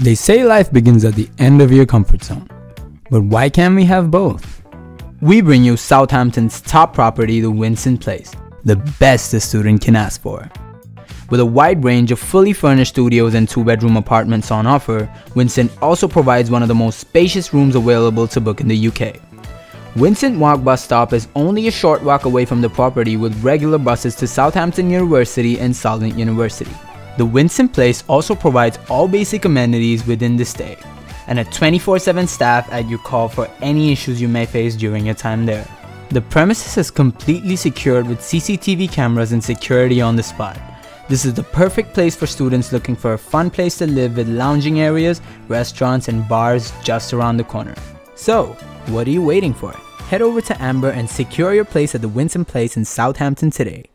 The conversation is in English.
They say life begins at the end of your comfort zone. But why can't we have both? We bring you Southampton's top property, the Vincent Place, the best a student can ask for. With a wide range of fully furnished studios and two bedroom apartments on offer, Vincent also provides one of the most spacious rooms available to book in the UK. Vincent's Walk bus stop is only a short walk away from the property with regular buses to Southampton University and Solent University. The Vincent Place also provides all basic amenities within the stay and a 24-7 staff at your call for any issues you may face during your time there. The premises is completely secured with CCTV cameras and security on the spot. This is the perfect place for students looking for a fun place to live with lounging areas, restaurants and bars just around the corner. So, what are you waiting for? Head over to Amber and secure your place at the Vincent Place in Southampton today.